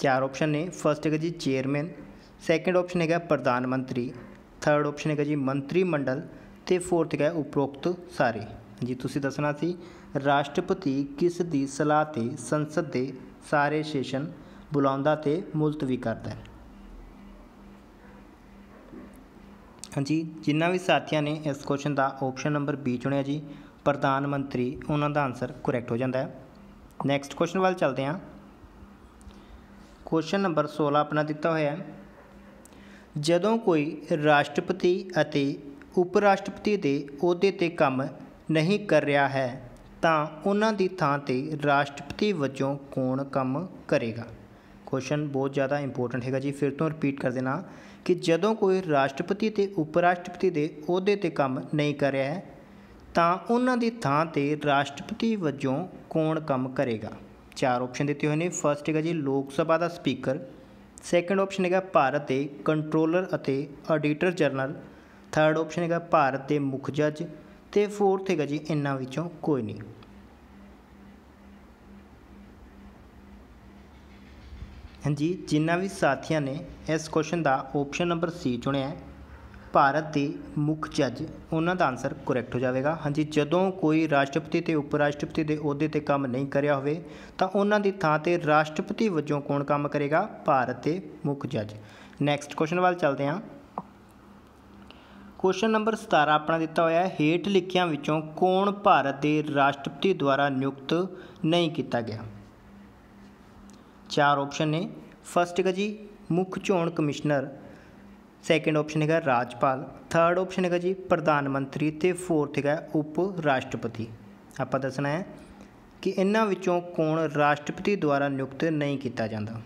ਚਾਰ ਆਪਸ਼ਨ ਨੇ। ਫਸਟ ਹੈਗਾ ਜੀ ਚੇਅਰਮੈਨ ਸੈਕੰਡ ਆਪਸ਼ਨ ਹੈਗਾ ਪ੍ਰਧਾਨ ਮੰਤਰੀ। ਥਰਡ ਆਪਸ਼ਨ ਹੈਗਾ ਜੀ ਮੰਤਰੀ ਮੰਡਲ ਤੇ ਫੋਰਥ ਹੈਗਾ ਉਪਰੋਕਤ ਸਾਰੇ। ਜੀ ਤੁਸੀਂ ਦੱਸਣਾ ਸੀ, ਰਾਸ਼ਟਰਪਤੀ ਕਿਸ ਦੀ ਸਲਾਹ ਤੇ ਸੰਸਦ ਦੇ ਸਾਰੇ ਸੈਸ਼ਨ ਬੁਲਾਉਂਦਾ ਤੇ ਮੁਲਤਵੀ ਕਰਦਾ ਹੈ? ਹਾਂਜੀ, ਜਿੰਨਾ ਵੀ ਸਾਥੀਆਂ ਨੇ ਇਸ ਕੁਐਸਚਨ ਦਾ ਆਪਸ਼ਨ ਨੰਬਰ ਬੀ ਚੁਣਿਆ ਜੀ, ਪ੍ਰਧਾਨ ਮੰਤਰੀ, ਉਹਨਾਂ ਦਾ ਆਨਸਰ ਕਰੈਕਟ ਹੋ ਜਾਂਦਾ ਹੈ। ਨੈਕਸਟ ਕੁਐਸਚਨ ਵੱਲ ਚੱਲਦੇ ਹਾਂ। ਕੁਐਸਚਨ ਨੰਬਰ 16 ਆਪਣਾ ਦਿੱਤਾ ਹੋਇਆ ਹੈ। ਜਦੋਂ ਕੋਈ ਰਾਸ਼ਟਰਪਤੀ ਅਤੇ ਉਪ ਰਾਸ਼ਟਰਪਤੀ ਦੇ ਅਹੁਦੇ ਤੇ ਕੰਮ ਨਹੀਂ ਕਰ ਰਿਹਾ ਹੈ, ਤਾਂ ਉਹਨਾਂ ਦੀ ਥਾਂ ਤੇ ਰਾਸ਼ਟਰਪਤੀ ਵਜੋਂ ਕੌਣ ਕੰਮ ਕਰੇਗਾ? ਕੁਐਸਚਨ ਬਹੁਤ ਜ਼ਿਆਦਾ ਇੰਪੋਰਟੈਂਟ ਹੈਗਾ ਜੀ। ਫਿਰ ਤੋਂ ਰਿਪੀਟ ਕਰ ਦੇਣਾ ਕਿ ਜਦੋਂ ਕੋਈ ਰਾਸ਼ਟਰਪਤੀ ਤੇ ਉਪ ਰਾਸ਼ਟਰਪਤੀ ਦੇ ਅਹੁਦੇ ਤੇ ਕੰਮ ਨਹੀਂ ਕਰ ਰਿਹਾ ਹੈ, ਤਾਂ ਉਹਨਾਂ ਦੀ ਥਾਂ ਤੇ ਰਾਸ਼ਟਰਪਤੀ ਵਜੋਂ ਕੌਣ ਕੰਮ ਕਰੇਗਾ? ਚਾਰ ਆਪਸ਼ਨ ਦਿੱਤੇ ਹੋਏ ਨੇ। ਫਸਟ ਹੈਗਾ ਜੀ, ਲੋਕ ਸਭਾ ਦਾ ਸਪੀਕਰ ਸੈਕੰਡ ਆਪਸ਼ਨ ਹੈਗਾ ਭਾਰਤ ਦੇ ਕੰਟਰੋਲਰ ਅਤੇ ਆਡੀਟਰ ਜਨਰਲ ਥਰਡ ਆਪਸ਼ਨ ਹੈਗਾ ਭਾਰਤ ਦੇ ਮੁੱਖ ਜੱਜ ਤੇ ਫੋਰਥ ਹੈਗਾ ਜੀ, ਇਹਨਾਂ ਵਿੱਚੋਂ ਕੋਈ ਨਹੀਂ। ਹਾਂਜੀ ਜਿਨ੍ਹਾਂ ਵੀ ਸਾਥੀਆਂ ਨੇ ਇਸ ਕੁਐਸਚਨ ਦਾ ਆਪਸ਼ਨ ਨੰਬਰ ਸੀ ਚੁਣਿਆ ਹੈ ਭਾਰਤ ਦੇ ਮੁੱਖ ਜੱਜ, ਉਹਨਾਂ ਦਾ ਆਨਸਰ ਕਰੈਕਟ ਹੋ ਜਾਵੇਗਾ। ਹਾਂਜੀ, ਜਦੋਂ ਕੋਈ ਰਾਸ਼ਟਰਪਤੀ ਤੇ ਉਪ ਰਾਸ਼ਟਰਪਤੀ ਦੇ ਅਹੁਦੇ ਤੇ ਕੰਮ ਨਹੀਂ ਕਰਿਆ ਹੋਵੇ, ਤਾਂ ਉਹਨਾਂ ਦੀ ਥਾਂ ਤੇ ਰਾਸ਼ਟਰਪਤੀ ਵਜੋਂ ਕੌਣ ਕੰਮ ਕਰੇਗਾ? ਭਾਰਤ ਦੇ ਮੁੱਖ ਜੱਜ। ਨੈਕਸਟ ਕੁਐਸਚਨ ਵੱਲ ਚੱਲਦੇ ਹਾਂ। ਕੁਐਸਚਨ ਨੰਬਰ 17 ਆਪਣਾ ਦਿੱਤਾ ਹੋਇਆ ਹੈ। ਹੇਠ ਲਿਖਿਆਂ ਵਿੱਚੋਂ ਕੌਣ ਭਾਰਤ ਦੇ ਰਾਸ਼ਟਰਪਤੀ ਦੁਆਰਾ ਨਿਯੁਕਤ ਨਹੀਂ ਕੀਤਾ ਗਿਆ? ਚਾਰ ਆਪਸ਼ਨ ਨੇ। ਫਸਟ ਹੈਗਾ ਜੀ, ਮੁੱਖ ਚੋਣ ਕਮਿਸ਼ਨਰ ਸੈਕੰਡ ਆਪਸ਼ਨ ਹੈਗਾ ਰਾਜਪਾਲ। ਥਰਡ ਆਪਸ਼ਨ ਹੈਗਾ ਜੀ ਪ੍ਰਧਾਨ ਮੰਤਰੀ ਤੇ ਫੋਰਥ ਹੈਗਾ ਉਪ ਰਾਸ਼ਟਰਪਤੀ। ਆਪਾਂ ਦੱਸਣਾ ਹੈ ਕਿ ਇਹਨਾਂ ਵਿੱਚੋਂ ਕੌਣ ਰਾਸ਼ਟਰਪਤੀ ਦੁਆਰਾ ਨਿਯੁਕਤ ਨਹੀਂ ਕੀਤਾ ਜਾਂਦਾ।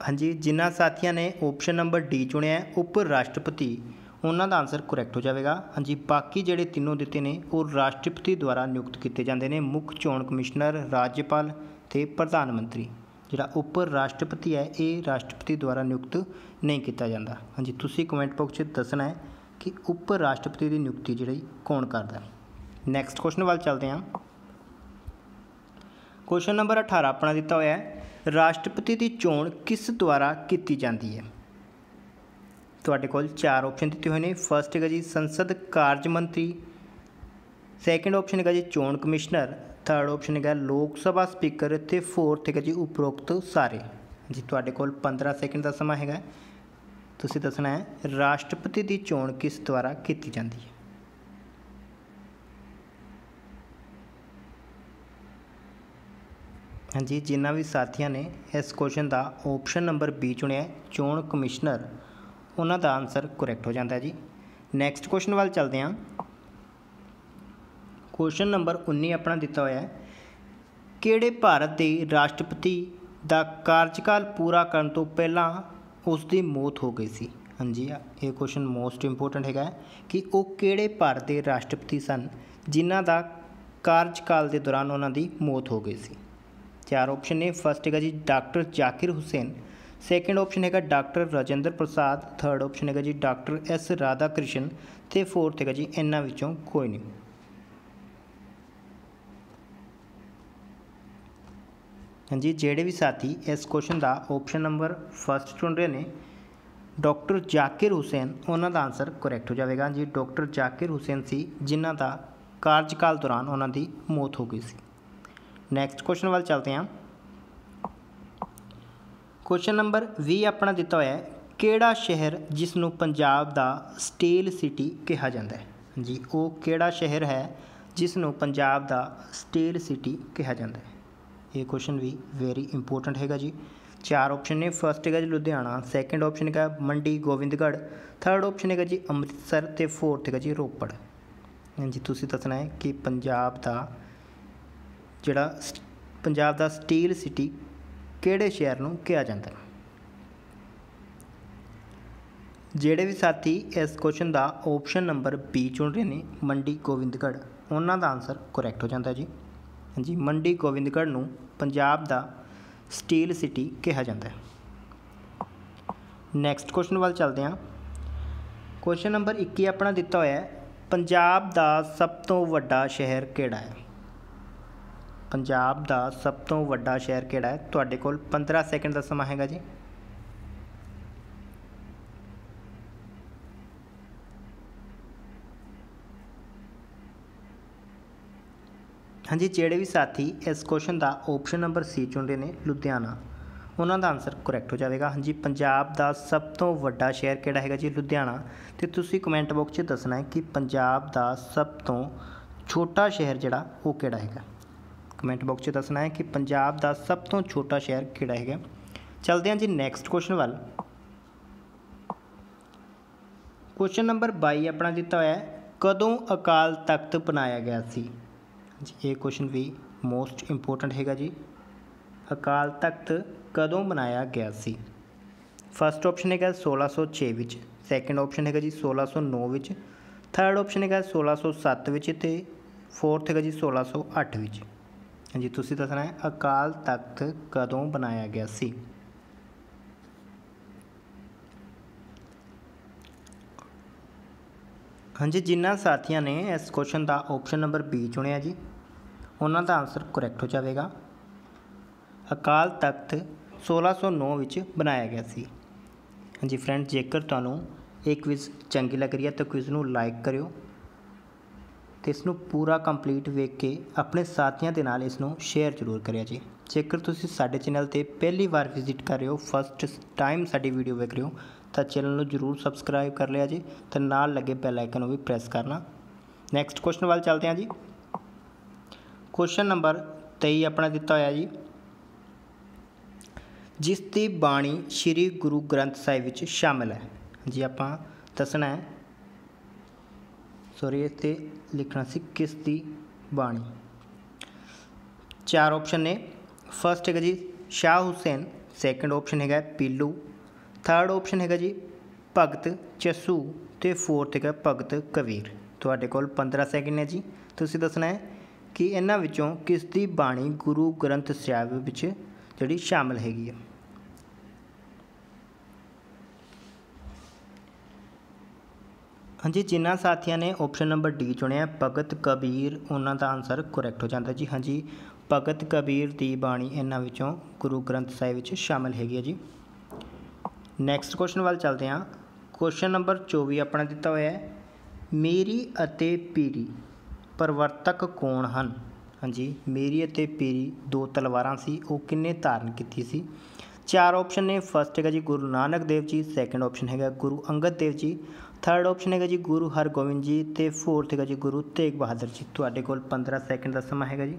ਹਾਂਜੀ, ਜਿਨ੍ਹਾਂ ਸਾਥੀਆਂ ਨੇ ਆਪਸ਼ਨ ਨੰਬਰ ਡੀ ਚੁਣਿਆ ਹੈ, ਉਪ ਰਾਸ਼ਟਰਪਤੀ, ਉਹਨਾਂ ਦਾ ਆਨਸਰ ਕਰੈਕਟ ਹੋ ਜਾਵੇਗਾ। ਹਾਂਜੀ, ਬਾਕੀ ਜਿਹੜੇ ਤਿੰਨੋਂ ਦਿੱਤੇ ਨੇ, ਉਹ ਰਾਸ਼ਟਰਪਤੀ ਦੁਆਰਾ ਨਿਯੁਕਤ ਕੀਤੇ ਜਾਂਦੇ ਨੇ। ਮੁੱਖ ਚੋਣ ਕਮਿਸ਼ਨਰ ਰਾਜਪਾਲ ਤੇ ਪ੍ਰਧਾਨ ਮੰਤਰੀ, ਜਿਹੜਾ ਉਪ ਰਾਸ਼ਟਰਪਤੀ ਹੈ, ਇਹ ਰਾਸ਼ਟਰਪਤੀ ਦੁਆਰਾ ਨਿਯੁਕਤ ਨਹੀਂ ਕੀਤਾ ਜਾਂਦਾ। ਹਾਂਜੀ, ਤੁਸੀਂ ਕਮੈਂਟ ਬਾਕਸ 'ਚ ਦੱਸਣਾ ਹੈ ਕਿ ਉਪ ਰਾਸ਼ਟਰਪਤੀ ਦੀ ਨਿਯੁਕਤੀ ਜਿਹੜੀ ਕੌਣ ਕਰਦਾ ਹੈ? ਨੈਕਸਟ ਕੁਐਸਚਨ ਵੱਲ ਚੱਲਦੇ ਹਾਂ। ਕੁਐਸਚਨ ਨੰਬਰ 18 ਆਪਣਾ ਦਿੱਤਾ ਹੋਇਆ ਹੈ। ਰਾਸ਼ਟਰਪਤੀ ਦੀ ਚੋਣ ਕਿਸ ਦੁਆਰਾ ਕੀਤੀ ਜਾਂਦੀ ਹੈ? ਤੁਹਾਡੇ ਕੋਲ ਚਾਰ ਆਪਸ਼ਨ ਦਿੱਤੇ ਹੋਏ ਨੇ। ਫਰਸਟ ਹੈਗਾ ਜੀ ਸੰਸਦ ਕਾਰਜ ਮੰਤਰੀ ਸੈਕੰਡ ਆਪਸ਼ਨ ਹੈਗਾ ਜੀ ਚੋਣ ਕਮਿਸ਼ਨਰ ਥਰਡ ਆਪਸ਼ਨ ਹੈਗਾ ਲੋਕ ਸਭਾ ਸਪੀਕਰ ਤੇ ਫੋਰਥ ਹੈਗਾ ਜੀ ਉਪਰੋਕਤ ਸਾਰੇ। ਜੀ, ਤੁਹਾਡੇ ਕੋਲ 15 ਸੈਕਿੰਡ ਦਾ ਸਮਾਂ ਹੈਗਾ। ਤੁਸੀਂ ਦੱਸਣਾ ਹੈ, ਰਾਸ਼ਟਰਪਤੀ ਦੀ ਚੋਣ ਕਿਸ ਦੁਆਰਾ ਕੀਤੀ ਜਾਂਦੀ ਹੈ? ਹਾਂਜੀ, ਜਿਨ੍ਹਾਂ ਵੀ ਸਾਥੀਆਂ ਨੇ ਇਸ ਕੁਐਸਚਨ ਦਾ ਆਪਸ਼ਨ ਨੰਬਰ ਬੀ ਚੁਣਿਆ ਚੋਣ ਕਮਿਸ਼ਨਰ, ਉਹਨਾਂ ਦਾ ਆਨਸਰ ਕਰੈਕਟ ਹੋ ਜਾਂਦਾ ਜੀ। ਨੈਕਸਟ ਕੁਐਸਚਨ ਵੱਲ ਚੱਲਦੇ ਹਾਂ। ਕੁਐਸਚਨ ਨੰਬਰ 19 ਆਪਣਾ ਦਿੱਤਾ ਹੋਇਆ ਹੈ। ਕਿਹੜੇ ਭਾਰਤ ਦੇ ਰਾਸ਼ਟਰਪਤੀ ਦਾ ਕਾਰਜਕਾਲ ਪੂਰਾ ਕਰਨ ਤੋਂ ਪਹਿਲਾਂ ਉਸ ਦੀ ਮੌਤ ਹੋ ਗਈ ਸੀ? ਹਾਂਜੀ ਇਹ ਕੁਐਸਚਨ ਮੋਸਟ ਇੰਪੋਰਟੈਂਟ ਹੈਗਾ ਕਿ ਉਹ ਕਿਹੜੇ ਭਾਰਤ ਦੇ ਰਾਸ਼ਟਰਪਤੀ ਸਨ ਜਿਨ੍ਹਾਂ ਦਾ ਕਾਰਜਕਾਲ ਦੇ ਦੌਰਾਨ ਉਹਨਾਂ ਦੀ ਮੌਤ ਹੋ ਗਈ ਸੀ? ਚਾਰ ਆਪਸ਼ਨ ਨੇ ਫਸਟ ਹੈਗਾ ਜੀ doctor Zakir Hussain second option ਹੈਗਾ doctor Rajendra Prasad third option ਹੈਗਾ ਜੀ ਡਾਕਟਰ ਐਸ ਰਾਧਾ ਕ੍ਰਿਸ਼ਨ ਤੇ ਫੋਰਥ ਹੈਗਾ ਜੀ ਇਹਨਾਂ ਵਿੱਚੋਂ ਕੋਈ ਨਹੀਂ। ਹਾਂਜੀ, ਜਿਹੜੇ ਵੀ ਸਾਥੀ ਇਸ ਕੁਐਸਚਨ ਦਾ ਆਪਸ਼ਨ ਨੰਬਰ ਫਸਟ ਚੁਣ ਰਹੇ ਨੇ ਡਾਕਟਰ ਜ਼ਾਕਿਰ ਹੁਸੈਨ, ਉਹਨਾਂ ਦਾ ਆਨਸਰ ਕਰੈਕਟ ਹੋ ਜਾਵੇਗਾ। ਜੀ ਡਾਕਟਰ ਜ਼ਾਕਿਰ ਹੁਸੈਨ ਸੀ, ਜਿਨ੍ਹਾਂ ਦਾ ਕਾਰਜਕਾਲ ਦੌਰਾਨ ਉਹਨਾਂ ਦੀ ਮੌਤ ਹੋ ਗਈ ਸੀ। ਨੈਕਸਟ ਕੁਐਸਚਨ ਵੱਲ ਚੱਲਦੇ ਹਾਂ। ਕੁਐਸਚਨ ਨੰਬਰ 20 ਆਪਣਾ ਦਿੱਤਾ ਹੋਇਆ ਹੈ, ਕਿਹੜਾ ਸ਼ਹਿਰ ਜਿਸ ਨੂੰ ਪੰਜਾਬ ਦਾ ਸਟੀਲ ਸਿਟੀ ਕਿਹਾ ਜਾਂਦਾ ਹੈ? ਜੀ ਉਹ ਕਿਹੜਾ ਸ਼ਹਿਰ ਹੈ ਜਿਸ ਨੂੰ ਪੰਜਾਬ ਦਾ ਸਟੀਲ ਸਿਟੀ ਕਿਹਾ ਜਾਂਦਾ ਹੈ? ਇਹ ਕੁਐਸਚਨ ਵੀ ਵੈਰੀ ਇੰਪੋਰਟੈਂਟ ਹੈਗਾ ਜੀ। ਚਾਰ ਆਪਸ਼ਨ ਨੇ ਫਰਸਟ ਹੈਗਾ ਜੀ ਲੁਧਿਆਣਾ ਸੈਕੰਡ ਆਪਸ਼ਨ ਹੈਗਾ ਮੰਡੀ, ਗੋਬਿੰਦਗੜ੍ਹ ਥਰਡ ਆਪਸ਼ਨ ਹੈਗਾ ਜੀ ਅੰਮ੍ਰਿਤਸਰ ਤੇ ਫੋਰਥ ਹੈਗਾ ਜੀ ਰੋਪੜ। ਹਾਂਜੀ ਤੁਸੀਂ ਦੱਸਣਾ ਹੈ ਕਿ ਪੰਜਾਬ ਦਾ ਜਿਹੜਾ ਪੰਜਾਬ ਦਾ ਸਟੀਲ ਸਿਟੀ ਕਿਹੜੇ ਸ਼ਹਿਰ ਨੂੰ ਕਿਹਾ ਜਾਂਦਾ ਹੈ? ਜਿਹੜੇ ਵੀ ਸਾਥੀ ਇਸ ਕੁਐਸਚਨ ਦਾ ਆਪਸ਼ਨ ਨੰਬਰ ਬੀ ਚੁਣ ਰਹੇ ਨੇ, ਮੰਡੀ, ਗੋਬਿੰਦਗੜ੍ਹ, ਉਹਨਾਂ ਦਾ ਆਨਸਰ ਕਰੈਕਟ ਹੋ ਜਾਂਦਾ ਜੀ। ਹਾਂਜੀ, ਮੰਡੀ ਗੋਬਿੰਦਗੜ੍ਹ ਨੂੰ ਪੰਜਾਬ ਦਾ ਸਟੀਲ ਸਿਟੀ ਕਿਹਾ ਜਾਂਦਾ ਹੈ। ਨੈਕਸਟ ਕੁਐਸਚਨ ਵੱਲ ਚੱਲਦੇ ਹਾਂ। ਕੁਐਸਚਨ ਨੰਬਰ 21 ਆਪਣਾ ਦਿੱਤਾ ਹੋਇਆ ਹੈ। ਪੰਜਾਬ ਦਾ ਸਭ ਤੋਂ ਵੱਡਾ ਸ਼ਹਿਰ ਕਿਹੜਾ ਹੈ? ਪੰਜਾਬ ਦਾ ਸਭ ਤੋਂ ਵੱਡਾ ਸ਼ਹਿਰ ਕਿਹੜਾ ਹੈ? ਤੁਹਾਡੇ ਕੋਲ 15 ਸੈਕਿੰਡ ਦਾ ਸਮਾਂ ਹੈਗਾ ਜੀ। ਹਾਂਜੀ, ਜਿਹੜੇ ਵੀ ਸਾਥੀ ਇਸ ਕੁਐਸਚਨ ਦਾ ਆਪਸ਼ਨ ਨੰਬਰ ਸੀ ਚੁਣਦੇ ਨੇ, ਲੁਧਿਆਣਾ, ਉਹਨਾਂ ਦਾ ਆਨਸਰ ਕਰੈਕਟ ਹੋ ਜਾਵੇਗਾ। ਹਾਂਜੀ, ਪੰਜਾਬ ਦਾ ਸਭ ਤੋਂ ਵੱਡਾ ਸ਼ਹਿਰ ਕਿਹੜਾ ਹੈਗਾ ਜੀ? ਲੁਧਿਆਣਾ। ਤੇ ਤੁਸੀਂ ਕਮੈਂਟ ਬਾਕਸ 'ਚ ਦੱਸਣਾ ਹੈ ਕਿ ਪੰਜਾਬ ਦਾ ਸਭ ਤੋਂ ਛੋਟਾ ਸ਼ਹਿਰ ਜਿਹੜਾ, ਉਹ ਕਿਹੜਾ ਹੈਗਾ? ਕਮੈਂਟ ਬਾਕਸ 'ਚ ਦੱਸਣਾ ਹੈ ਕਿ ਪੰਜਾਬ ਦਾ ਸਭ ਤੋਂ ਛੋਟਾ ਸ਼ਹਿਰ ਕਿਹੜਾ ਹੈਗਾ? ਚਲਦੇ ਹਾਂ ਜੀ ਨੈਕਸਟ ਕੁਐਸਚਨ ਵੱਲ। ਕੁਐਸਚਨ ਨੰਬਰ 22 ਆਪਣਾ ਦਿੱਤਾ ਹੋਇਆ ਹੈ, ਕਦੋਂ ਅਕਾਲ ਤਖਤ ਬਣਾਇਆ ਗਿਆ ਸੀ? ਇਹ ਕੁਐਸਚਨ ਵੀ ਮੋਸਟ ਇੰਪੋਰਟੈਂਟ ਹੈਗਾ ਜੀ। ਅਕਾਲ ਤਖਤ ਕਦੋਂ ਬਣਾਇਆ ਗਿਆ ਸੀ? ਫਸਟ ਆਪਸ਼ਨ ਹੈਗਾ 1606 ਵਿੱਚ। ਸੈਕੰਡ ਆਪਸ਼ਨ ਹੈਗਾ ਜੀ 1609 ਵਿੱਚ। ਥਰਡ ਆਪਸ਼ਨ ਹੈਗਾ 1607 ਵਿੱਚ ਤੇ ਫੋਰਥ ਹੈਗਾ ਜੀ 1608 ਵਿੱਚ। ਹਾਂਜੀ, ਤੁਸੀਂ ਦੱਸਣਾ ਹੈ ਅਕਾਲ ਤਖਤ ਕਦੋਂ ਬਣਾਇਆ ਗਿਆ ਸੀ? ਹਾਂਜੀ ਜਿਨ੍ਹਾਂ ਸਾਥੀਆਂ ਨੇ ਇਸ ਕੁਐਸਚਨ ਦਾ ਆਪਸ਼ਨ ਨੰਬਰ ਬੀ ਚੁਣਿਆ ਜੀ ਉਹਨਾਂ ਦਾ ਆਨਸਰ ਕਰੈਕਟ ਹੋ ਜਾਵੇਗਾ। ਅਕਾਲ ਤਖਤ 1609 ਵਿੱਚ ਬਣਾਇਆ ਗਿਆ ਸੀ। ਹਾਂਜੀ ਫਰੈਂਡ ਜੇਕਰ ਤੁਹਾਨੂੰ ਇਹ ਕੁਇਜ਼ ਚੰਗੀ ਲੱਗ ਰਹੀ ਹੈ ਤਾਂ ਕੁਇਜ਼ ਨੂੰ ਲਾਈਕ ਕਰਿਓ ਤੇ ਇਸ ਨੂੰ ਪੂਰਾ ਕੰਪਲੀਟ ਵੇਖ ਕੇ ਆਪਣੇ ਸਾਥੀਆਂ ਦੇ ਨਾਲ ਇਸ ਨੂੰ ਸ਼ੇਅਰ ਜ਼ਰੂਰ ਕਰਿਆ ਜੀ। ਜੇਕਰ ਤੁਸੀਂ ਸਾਡੇ ਚੈਨਲ ਤੇ ਪਹਿਲੀ ਵਾਰ ਵਿਜ਼ਿਟ ਕਰ ਰਹੇ ਹੋ ਫਸਟ ਟਾਈਮ ਸਾਡੀ ਵੀਡੀਓ ਵੇਖ ਰਹੇ ਹੋ, ਤਾਂ ਚੈਨਲ ਨੂੰ ਜ਼ਰੂਰ ਸਬਸਕ੍ਰਾਈਬ ਕਰ ਲਿਆ ਜੀ ਤੇ ਨਾਲ ਲੱਗੇ ਬੈਲ ਆਈਕਨ ਨੂੰ ਵੀ ਪ੍ਰੈਸ ਕਰਨਾ। ਨੈਕਸਟ ਕੁਐਸਚਨ ਵੱਲ ਚੱਲਦੇ ਹਾਂ ਜੀ। ਕੁਐਸਚਨ ਨੰਬਰ 23 ਆਪਣਾ ਦਿੱਤਾ ਹੋਇਆ ਜੀ। ਜਿਸ ਦੀ ਬਾਣੀ ਸ੍ਰੀ ਗੁਰੂ ਗ੍ਰੰਥ ਸਾਹਿਬ ਵਿੱਚ ਸ਼ਾਮਿਲ ਹੈ। ਜੀ ਆਪਾਂ ਦੱਸਣਾ ਹੈ। ਸੌਰੀ ਇੱਥੇ ਲਿਖਣਾ ਸੀ ਕਿਸ ਦੀ ਬਾਣੀ। ਚਾਰ ਆਪਸ਼ਨ ਨੇ। ਫਰਸਟ ਹੈਗਾ ਜੀ ਸ਼ਾਹ ਹੁਸੈਨ ਸੈਕੰਡ ਆਪਸ਼ਨ ਹੈਗਾ ਪੀਲੂ ਥਰਡ ਆਪਸ਼ਨ ਹੈਗਾ ਜੀ ਭਗਤ ਚਸੂ ਤੇ ਫੋਰਥ ਹੈਗਾ ਭਗਤ ਕਬੀਰ। ਤੁਹਾਡੇ ਕੋਲ 15 ਸੈਕਿੰਡ ਹੈ ਜੀ। ਤੁਸੀਂ ਦੱਸਣਾ ਹੈ। ਕਿ ਇਹਨਾਂ ਵਿੱਚੋਂ ਕਿਸ ਦੀ ਬਾਣੀ ਗੁਰੂ ਗ੍ਰੰਥ ਸਾਹਿਬ ਵਿੱਚ ਜਿਹੜੀ ਸ਼ਾਮਲ ਹੈਗੀ ਹੈ ਹਾਂਜੀ, ਜਿਨ੍ਹਾਂ ਸਾਥੀਆਂ ਨੇ ਆਪਸ਼ਨ ਨੰਬਰ ਡੀ ਚੁਣਿਆ, ਭਗਤ ਕਬੀਰ, ਉਹਨਾਂ ਦਾ ਆਨਸਰ ਕਰੈਕਟ ਹੋ ਜਾਂਦਾ ਜੀ। ਹਾਂਜੀ, ਭਗਤ ਕਬੀਰ ਦੀ ਬਾਣੀ ਇਹਨਾਂ ਵਿੱਚੋਂ ਗੁਰੂ ਗ੍ਰੰਥ ਸਾਹਿਬ ਵਿੱਚ ਸ਼ਾਮਲ ਹੈਗੀ ਹੈ ਜੀ। ਨੈਕਸਟ ਕੁਐਸਚਨ ਵੱਲ ਚੱਲਦੇ ਹਾਂ। ਕੁਐਸਚਨ ਨੰਬਰ 24 ਆਪਣਾ ਦਿੱਤਾ ਹੋਇਆ ਹੈ। ਮੇਰੀ ਅਤੇ ਪੀਰੀ। ਪਰਵਰਤਕ ਕੌਣ ਹਨ? ਹਾਂਜੀ, ਮੇਰੀ ਅਤੇ ਪੀਰੀ ਦੋ ਤਲਵਾਰਾਂ ਸੀ, ਉਹ ਕਿੰਨੇ ਧਾਰਨ ਕੀਤੀ ਸੀ? ਚਾਰ ਆਪਸ਼ਨ ਨੇ ਫਸਟ ਹੈਗਾ ਜੀ ਗੁਰੂ ਨਾਨਕ ਦੇਵ ਜੀ ਸੈਕੰਡ ਆਪਸ਼ਨ ਹੈਗਾ ਗੁਰੂ ਅੰਗਦ ਦੇਵ ਜੀ ਥਰਡ ਆਪਸ਼ਨ ਹੈਗਾ ਜੀ ਗੁਰੂ ਹਰਗੋਬਿੰਦ ਜੀ ਤੇ ਫੋਰਥ ਹੈਗਾ ਜੀ ਗੁਰੂ ਤੇਗ ਬਹਾਦਰ ਜੀ। ਤੁਹਾਡੇ ਕੋਲ 15 ਸੈਕਿੰਡ ਦਾ ਸਮਾਂ ਹੈਗਾ ਜੀ।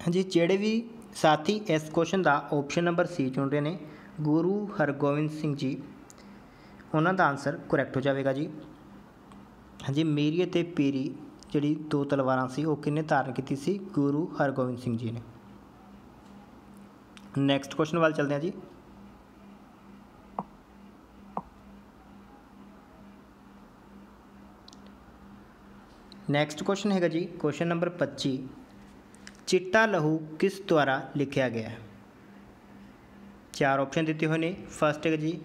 ਹਾਂਜੀ, ਜਿਹੜੇ ਵੀ ਸਾਥੀ ਇਸ ਕੁਐਸਚਨ ਦਾ ਆਪਸ਼ਨ ਨੰਬਰ ਸੀ ਚੁਣ ਰਹੇ ਨੇ ਗੁਰੂ ਹਰਗੋਬਿੰਦ ਸਿੰਘ ਜੀ, ਉਹਨਾਂ ਦਾ ਆਨਸਰ ਕਰੈਕਟ ਹੋ ਜਾਵੇਗਾ ਜੀ। ਹਾਂਜੀ, ਮੇਰੀ ਅਤੇ ਪੀਰੀ ਜਿਹੜੀ ਦੋ ਤਲਵਾਰਾਂ ਸੀ, ਉਹ ਕਿੰਨੇ ਧਾਰਨ ਕੀਤੀ ਸੀ? ਗੁਰੂ ਹਰਗੋਬਿੰਦ ਸਿੰਘ ਜੀ ਨੇ। ਨੈਕਸਟ ਕੁਐਸਚਨ ਵੱਲ ਚੱਲਦੇ ਹਾਂ ਜੀ। ਨੈਕਸਟ ਕੁਐਸਚਨ ਹੈਗਾ ਜੀ ਕੁਐਸਚਨ ਨੰਬਰ 25 ਚਿੱਟਾ ਲਹੂ ਕਿਸ ਦੁਆਰਾ ਲਿਖਿਆ ਗਿਆ ਹੈ? ਚਾਰ ਆਪਸ਼ਨ ਦਿੱਤੇ ਹੋਏ ਨੇ। ਫਸਟ ਹੈਗਾ ਜੀ,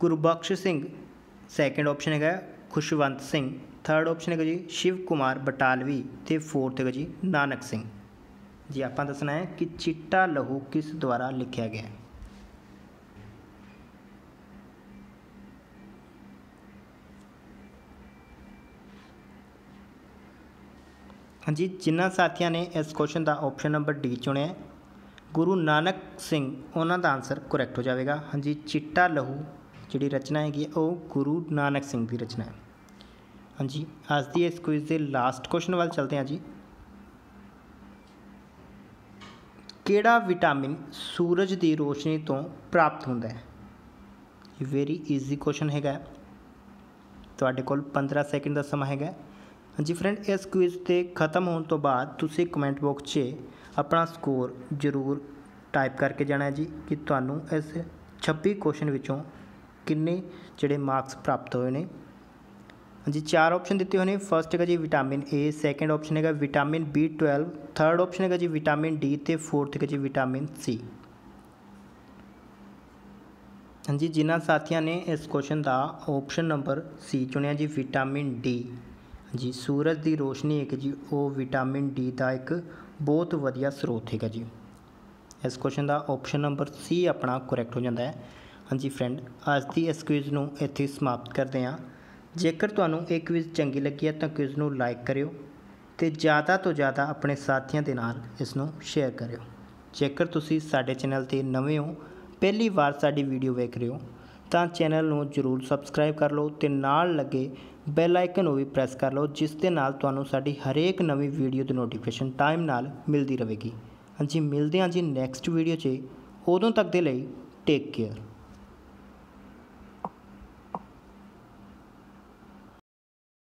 ਗੁਰਬਖਸ਼ ਸਿੰਘ। ਸੈਕੰਡ ਆਪਸ਼ਨ ਹੈਗਾ ਖੁਸ਼ਵੰਤ ਸਿੰਘ। ਥਰਡ ਆਪਸ਼ਨ ਹੈਗਾ ਜੀ, ਸ਼ਿਵ ਕੁਮਾਰ ਬਟਾਲਵੀ। ਤੇ ਫੋਰਥ ਹੈਗਾ ਜੀ, ਨਾਨਕ ਸਿੰਘ। ਜੀ ਆਪਾਂ ਦੱਸਣਾ ਹੈ ਕਿ ਚਿੱਟਾ ਲਹੂ ਕਿਸ ਦੁਆਰਾ ਲਿਖਿਆ ਗਿਆ ਹੈ? ਹਾਂਜੀ, ਜਿਨ੍ਹਾਂ ਸਾਥੀਆਂ ਨੇ ਇਸ ਕੁਐਸਚਨ ਦਾ ਆਪਸ਼ਨ ਨੰਬਰ ਡੀ ਚੁਣਿਆ ਗੁਰੂ ਨਾਨਕ ਸਿੰਘ ਉਹਨਾਂ ਦਾ ਆਨਸਰ ਕਰੈਕਟ ਹੋ ਜਾਵੇਗਾ। ਹਾਂਜੀ ਚਿੱਟਾ ਲਹੂ ਜਿਹੜੀ ਰਚਨਾ ਹੈਗੀ ਹੈ, ਉਹ ਗੁਰੂ ਨਾਨਕ ਸਿੰਘ ਦੀ ਰਚਨਾ ਹੈ। ਹਾਂਜੀ ਅੱਜ ਦੀ ਇਸ ਕੁਇਜ਼ ਦੇ ਲਾਸਟ ਕੁਐਸਚਨ ਵੱਲ ਚਲਦੇ ਹਾਂ ਜੀ। ਕਿਹੜਾ ਵਿਟਾਮਿਨ ਸੂਰਜ ਦੀ ਰੋਸ਼ਨੀ ਤੋਂ ਪ੍ਰਾਪਤ ਹੁੰਦਾ ਹੈ? ਇਹ ਵੈਰੀ ਈਜ਼ੀ ਕੁਐਸਚਨ ਹੈਗਾ ਤੁਹਾਡੇ ਕੋਲ 15 ਸੈਕਿੰਡ ਦਾ ਸਮਾਂ ਹੈਗਾ ਹਾਂਜੀ ਫਰੈਂਡ ਇਸ ਕੁਇਜ਼ ਤੇ ਖਤਮ ਹੋਣ ਤੋਂ ਬਾਅਦ ਤੁਸੀਂ ਕਮੈਂਟ ਬਾਕਸ 'ਚ ਆਪਣਾ ਸਕੋਰ ਜ਼ਰੂਰ ਟਾਈਪ ਕਰਕੇ ਜਾਣਾ ਜੀ ਕਿ ਤੁਹਾਨੂੰ ਇਸ 26 ਕੁਐਸਚਨ ਵਿੱਚੋਂ ਕਿੰਨੇ ਜਿਹੜੇ ਮਾਰਕਸ ਪ੍ਰਾਪਤ ਹੋਏ ਨੇ। ਹਾਂਜੀ, ਚਾਰ ਆਪਸ਼ਨ ਦਿੱਤੇ ਹੋਏ ਨੇ। ਫਰਸਟ ਹੈਗਾ ਜੀ ਵਿਟਾਮਿਨ ਏ ਸੈਕੰਡ ਆਪਸ਼ਨ ਹੈਗਾ ਵਿਟਾਮਿਨ B12 ਥਰਡ ਆਪਸ਼ਨ ਹੈਗਾ ਜੀ ਵਿਟਾਮਿਨ ਡੀ ਤੇ ਫੋਰਥ ਹੈਗਾ ਜੀ ਵਿਟਾਮਿਨ ਸੀ ਹਾਂਜੀ, ਜਿਨ੍ਹਾਂ ਸਾਥੀਆਂ ਨੇ ਇਸ ਕੁਐਸਚਨ ਦਾ ਆਪਸ਼ਨ ਨੰਬਰ ਸੀ ਚੁਣਿਆ ਜੀ ਵਿਟਾਮਿਨ ਡੀ ਜੀ, ਸੂਰਜ ਦੀ ਰੋਸ਼ਨੀ ਇੱਕ ਜੀ, ਉਹ ਵਿਟਾਮਿਨ ਡੀ ਦਾ ਇੱਕ ਬਹੁਤ ਵਧੀਆ ਸਰੋਤ ਹੈਗਾ ਜੀ। ਇਸ ਕੁਐਸਚਨ ਦਾ ਆਪਸ਼ਨ ਨੰਬਰ ਸੀ ਆਪਣਾ ਕਰੈਕਟ ਹੋ ਜਾਂਦਾ ਹੈ। ਹਾਂਜੀ ਫਰੈਂਡ ਅੱਜ ਦੀ ਇਸ ਕੁਇਜ਼ ਨੂੰ ਇੱਥੇ ਸਮਾਪਤ ਕਰਦੇ ਹਾਂ। ਜੇਕਰ ਤੁਹਾਨੂੰ ਇਹ ਕੁਇਜ਼ ਚੰਗੀ ਲੱਗੀ ਹੈ ਤਾਂ ਕੁਇਜ਼ ਨੂੰ ਲਾਈਕ ਕਰਿਓ ਤੇ ਜ਼ਿਆਦਾ ਤੋਂ ਜ਼ਿਆਦਾ ਆਪਣੇ ਸਾਥੀਆਂ ਦੇ ਨਾਲ ਇਸ ਨੂੰ ਸ਼ੇਅਰ ਕਰਿਓ। ਜੇਕਰ ਤੁਸੀਂ ਸਾਡੇ ਚੈਨਲ ਤੇ ਨਵੇਂ ਹੋ, ਪਹਿਲੀ ਵਾਰ ਸਾਡੀ ਵੀਡੀਓ ਵੇਖ ਰਹੇ ਹੋ ਤਾਂ ਚੈਨਲ ਨੂੰ ਜਰੂਰ ਸਬਸਕ੍ਰਾਈਬ ਕਰ ਲਓ ਤੇ ਨਾਲ ਲੱਗੇ ਬੈਲ ਆਈਕਨ ਨੂੰ ਵੀ ਪ੍ਰੈਸ ਕਰ ਲਓ, ਜਿਸ ਦੇ ਨਾਲ ਤੁਹਾਨੂੰ ਸਾਡੀ ਹਰੇਕ ਨਵੀਂ ਵੀਡੀਓ ਦੀ ਨੋਟੀਫਿਕੇਸ਼ਨ ਟਾਈਮ ਨਾਲ ਮਿਲਦੀ ਰਹੇਗੀ। ਹਾਂਜੀ, ਮਿਲਦੇ ਹਾਂ ਜੀ ਨੈਕਸਟ ਵੀਡੀਓ 'ਚ। ਉਦੋਂ ਤੱਕ ਦੇ ਲਈ ਟੇਕ ਕੇਅਰ